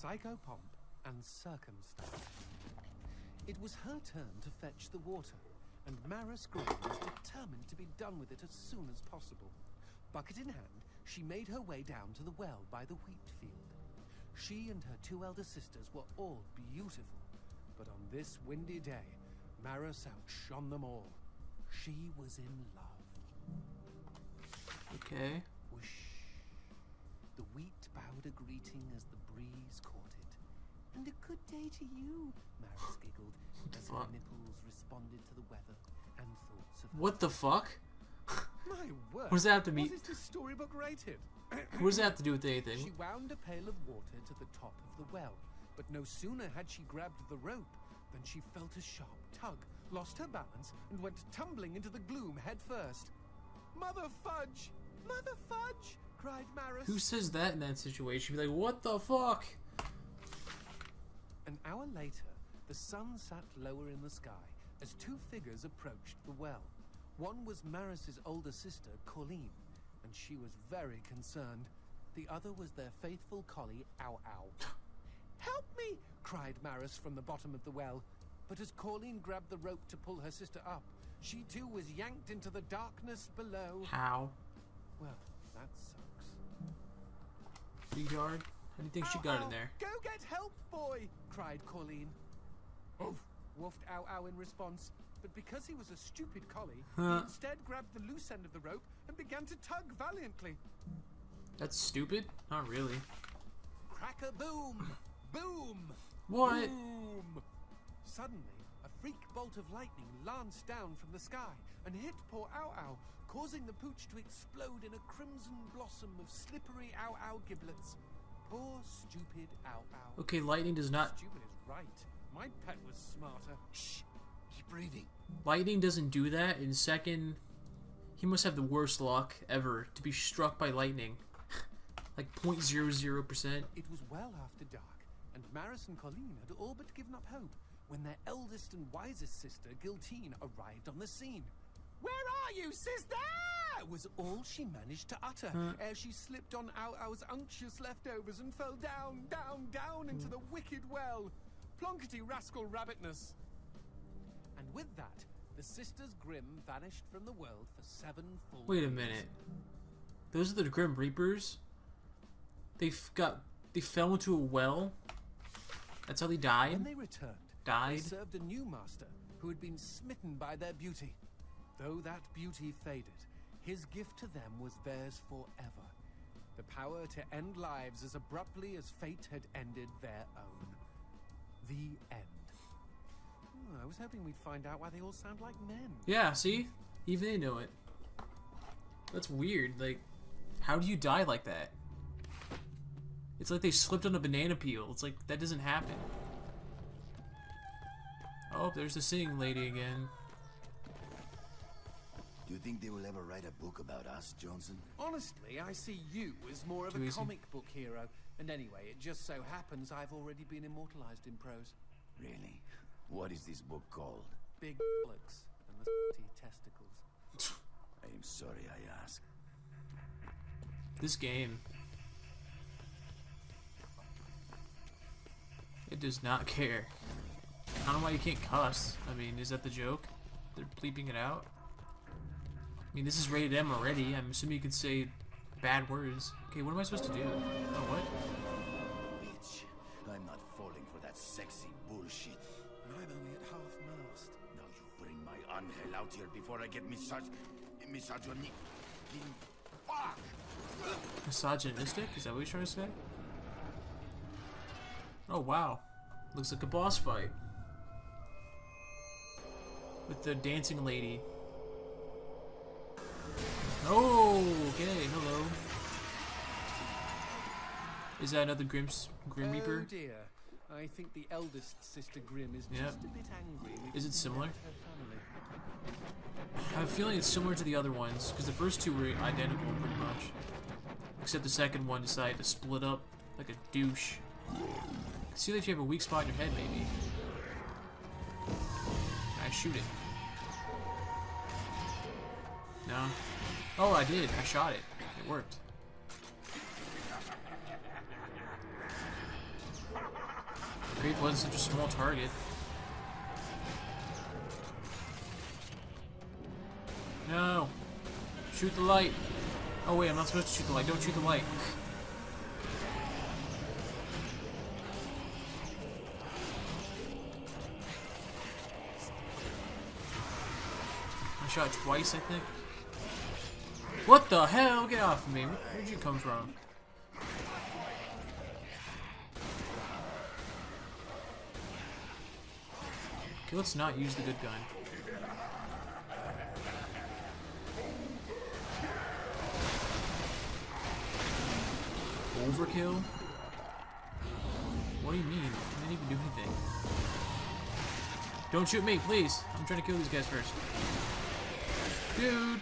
psychopomp and circumstance. It was her turn to fetch the water, and Maris Green was determined to be done with it as soon as possible. Bucket in hand, she made her way down to the well by the wheat field. She and her two elder sisters were all beautiful, but on this windy day, Maris outshone them all. She was in love. Okay. Whoosh. The wheat bowed a greeting as the breeze caught it. And a good day to you, Maris giggled, as her nipples responded to the weather and thoughts of. What the fuck? My word! What does that have to What be- is this storybook rated? What does that have to do with anything? She wound a pail of water to the top of the well, but no sooner had she grabbed the rope than she felt a sharp tug, lost her balance, and went tumbling into the gloom head first. Mother fudge! Mother fudge! Cried Maris. Who says that in that situation? Be like, what the fuck? An hour later, the sun sat lower in the sky as two figures approached the well. One was Maris's older sister, Colleen, and she was very concerned. The other was their faithful collie, Ow Ow. Help me! cried Maris from the bottom of the well. But as Colleen grabbed the rope to pull her sister up, she too was yanked into the darkness below. How? Well, that sucks. Retard? How do you think she got ow, in there? Go get help, boy! cried Colleen. Oof! woofed Ow Ow in response. But because he was a stupid collie, Huh. he instead grabbed the loose end of the rope and began to tug valiantly. That's stupid? Not really. Crack a boom! Boom! What? Boom! Suddenly, freak bolt of lightning lanced down from the sky and hit poor Ow Ow, causing the pooch to explode in a crimson blossom of slippery Ow Ow giblets. Poor, stupid Ow Ow. Okay, lightning does not. Stupid is right. My pet was smarter. Shh. Keep breathing. Lightning doesn't do that. In second, he must have the worst luck ever to be struck by lightning. like 0.00%. It was well after dark, and Maris and Colleen had all but given up hope when their eldest and wisest sister, Giltine, arrived on the scene. Where are you, sister? was all she managed to utter hmm. ere she slipped on Ow Ow's unctuous leftovers and fell down, down, down into the wicked well. Plonkety rascal rabbitness. And with that, the sisters Grimm vanished from the world for seven full Wait a minute. Those are the Grim Reapers? They f- got. They fell into a well? That's how they died? When they returned, Died? they served a new master who had been smitten by their beauty. Though that beauty faded, his gift to them was theirs forever. The power to end lives as abruptly as fate had ended their own. The end. Hmm, I was hoping we'd find out why they all sound like men. Yeah, see? Even they know it. That's weird. Like, how do you die like that? It's like they slipped on a banana peel. It's like, that doesn't happen. Oh, there's the singing lady again. Do you think they will ever write a book about us, Johnson? Honestly, I see you as more of Too a easy. comic book hero. And anyway, it just so happens I've already been immortalized in prose. Really? What is this book called? Big bollocks and the testicles. I am sorry I asked. This game. It does not care. I don't know why you can't cuss. I mean, is that the joke? They're bleeping it out? I mean, this is rated M already. I'm assuming you could say bad words. Okay, what am I supposed to do? Oh, what? Bitch, I'm not falling for that sexy bullshit. I'm only at half mast. Now you bring my unhell out here before I get misog... misogyny... Fuck! Misogynistic? Is that what you're trying to say? Oh, wow. Looks like a boss fight. With the dancing lady. Oh, okay, hello. Is that another Grim's Grim oh, Reaper? Oh dear. I think the eldest sister Grim is just a bit angry. Is it similar? elect her family. I have a feeling it's similar to the other ones, because the first two were identical pretty much. Except the second one decided to split up like a douche. I see that you have a weak spot in your head, maybe. I shoot it? No. Oh, I did. I shot it. It worked. Grave wasn't such a small target. No! Shoot the light! Oh wait, I'm not supposed to shoot the light. Don't shoot the light. Shot twice, I think. What the hell? Get off of me. Where'd you come from? Okay, let's not use the good gun. Overkill? What do you mean? I didn't even do anything. Don't shoot me, please. I'm trying to kill these guys first. Dude!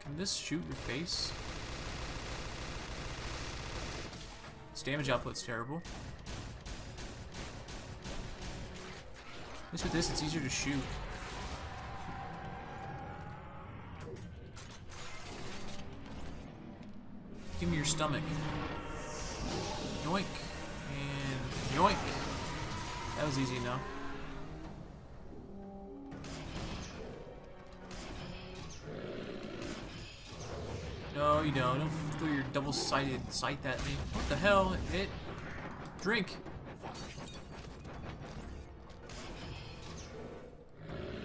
Can this shoot your face? Its damage output's terrible. At least with this, it's easier to shoot. Give me your stomach. Yoink. And yoink. That was easy enough. No, you don't. Don't throw your double-sided sight at me. What the hell? It. Drink.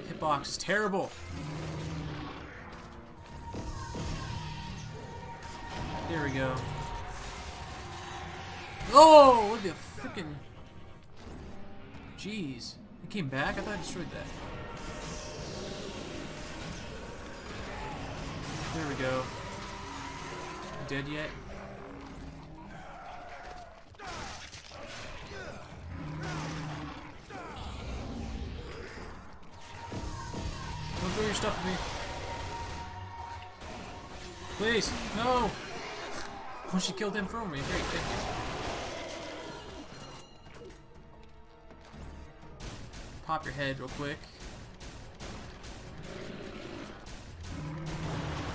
Hitbox is terrible. There we go. Oh, what the freaking. Jeez. It came back? I thought I destroyed that. There we go. Dead yet? Don't throw your stuff at me. Please, no! Oh, she killed him for me. Great, thank you. Pop your head real quick.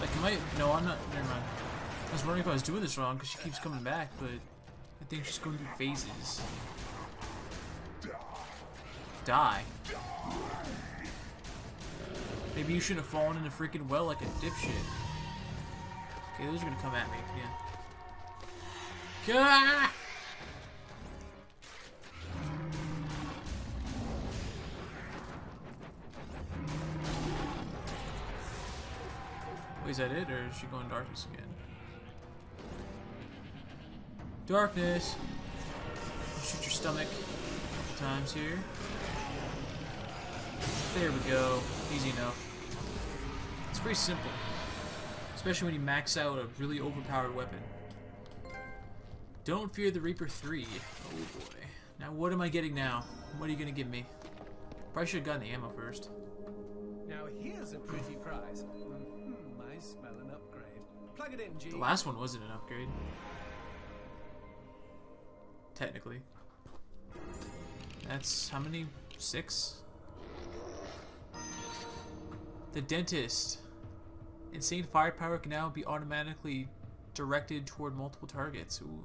Like, am I... No, I'm not... Never mind. I was wondering if I was doing this wrong, because she keeps coming back, but... I think she's going through phases. Die. Maybe you shouldn't have fallen in the freaking well like a dipshit. Okay, those are gonna come at me again. Gah! Wait, is that it, or is she going darkness again? Darkness! Shoot your stomach a couple times here. There we go. Easy enough. It's pretty simple. Especially when you max out a really overpowered weapon. Don't fear the Reaper 3. Oh boy. Now what am I getting now? What are you gonna give me? Probably should have gotten the ammo first. Now here's a pretty prize. Smell an upgrade. Plug it in, G. The last one wasn't an upgrade. Technically. That's how many? Six? The dentist. Insane firepower can now be automatically directed toward multiple targets. Ooh.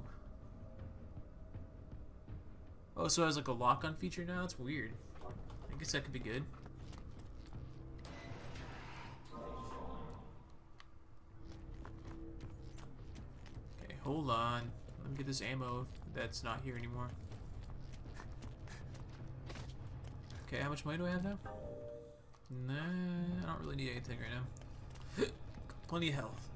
Oh, so it has like a lock-on feature now? It's weird. I guess that could be good. Hold on. Let me get this ammo that's not here anymore. Okay, how much money do I have now? Nah, I don't really need anything right now. Plenty of health.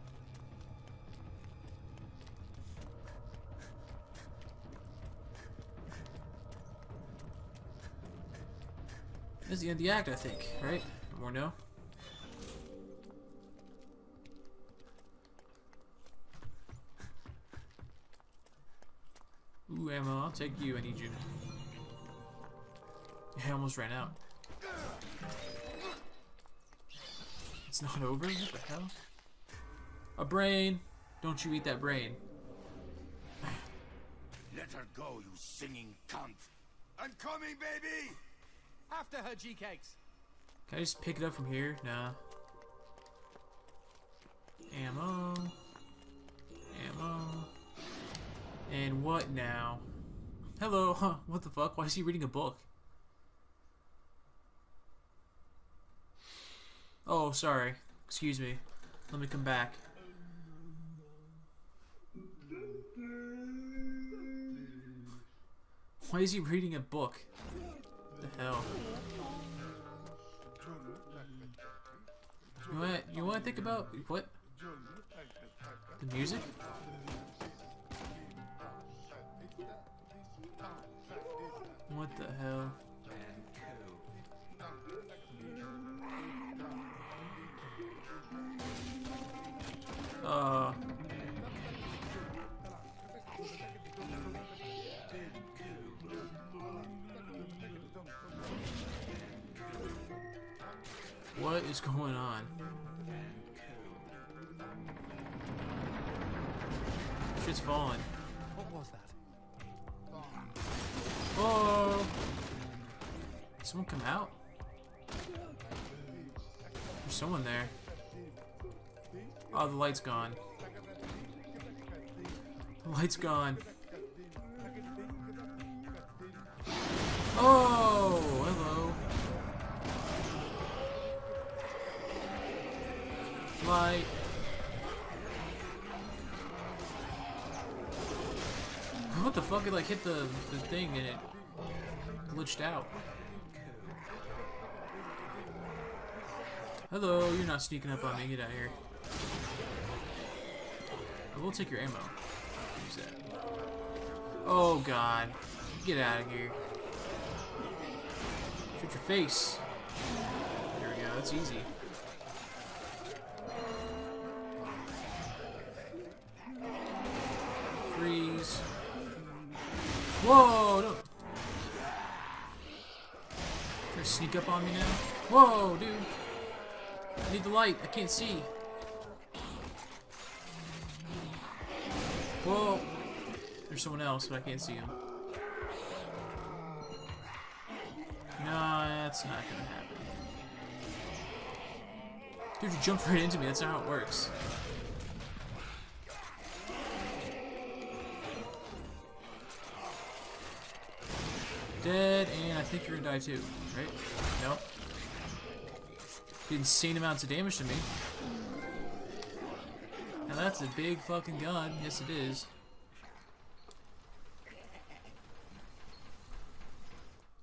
This is the end of the act, I think, right? More no? Ooh, ammo, I'll take you, I need you. I almost ran out. It's not over? What the hell? A brain! Don't you eat that brain. Let her go, you singing cunt. I'm coming, baby! After her, G cakes. Can I just pick it up from here? Nah. Ammo. Ammo. And what now? Hello, huh? What the fuck? Why is he reading a book? Oh, sorry. Excuse me. Let me come back. Why is he reading a book? The hell? You want you want to think about what? The music? What the hell? Uh. What is going on? Shit's falling. Oh! Did someone come out? There's someone there. Oh, the light's gone. The light's gone. Oh, hello. Light. What the fuck? It like hit the, the thing and it glitched out. Hello, you're not sneaking up on me. Get out of here. I will take your ammo. Use that. Oh god. Get out of here. Shoot your face. There we go. That's easy. Freeze. Whoa! Try to sneak up on me now. Whoa, dude. I need the light. I can't see. Whoa. There's someone else, but I can't see him. No, that's not gonna happen. Dude, you jumped right into me. That's not how it works. Dead, and I think you're gonna die too, right? Did insane amounts of damage to me. Now that's a big fucking gun. Yes, it is.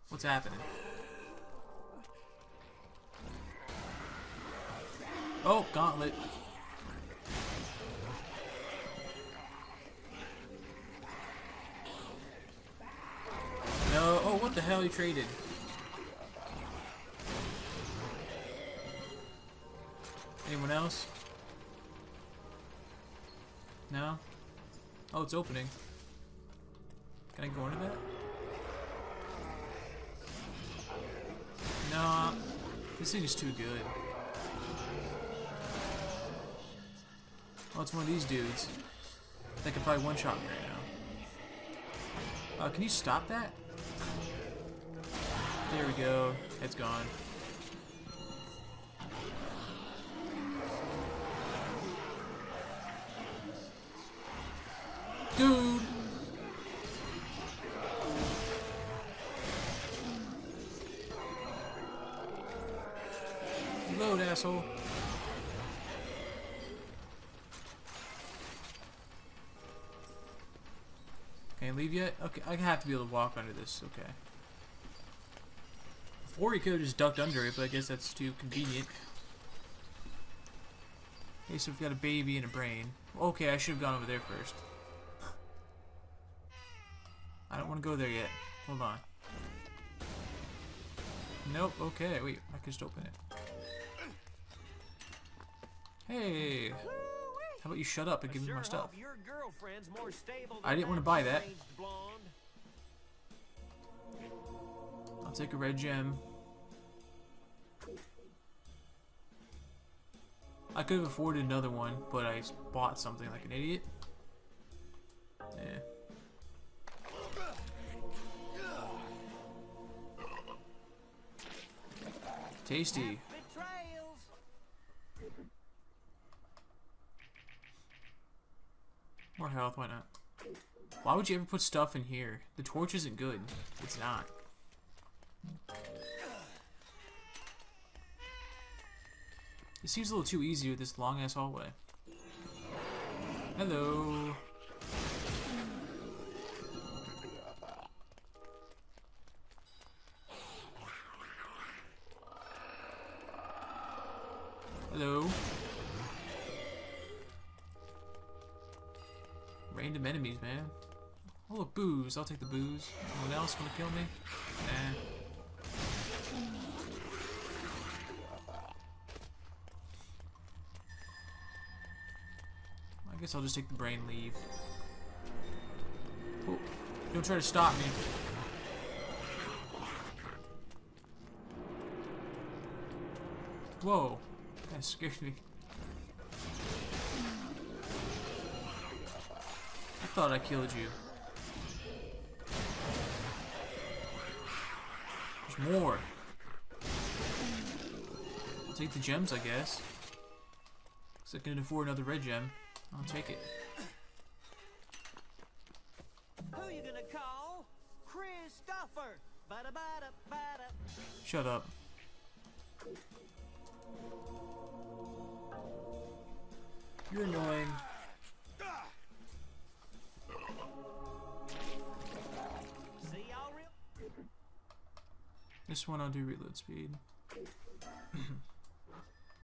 What's happening? Oh, gauntlet. No. Oh, what the hell? you traded. Anyone else? No? Oh, it's opening. Can I go into that? No. This thing is too good. Oh, it's one of these dudes. That can probably one-shot me right now. Uh, can you stop that? There we go. It's gone. Dude! Load, asshole. Can I leave yet? Okay, I have to be able to walk under this. Okay. Or he could have just ducked under it, but I guess that's too convenient. Okay, so we've got a baby and a brain. Okay, I should have gone over there first. I don't want to go there yet. Hold on. Nope, okay, wait, I can just open it. Hey! How about you shut up and give me my stuff? I didn't want to buy that. Take a red gem. I could have afforded another one, but I bought something like an idiot. Yeah. Tasty. More health, why not? Why would you ever put stuff in here? The torch isn't good. It's not. It seems a little too easy with this long ass hallway. Hello. Hello. Random enemies, man. Oh, look, booze. I'll take the booze. Anyone else want to kill me? Nah. I guess I'll just take the brain leave. Oh, don't try to stop me. Whoa, that scared me. I thought I killed you. There's more. I'll take the gems, I guess. Cause I can afford another red gem. I'll take it. Who you gonna call? Christopher. Bada bada bada. Shut up. You're annoying. See y'all real. This one I'll do reload speed.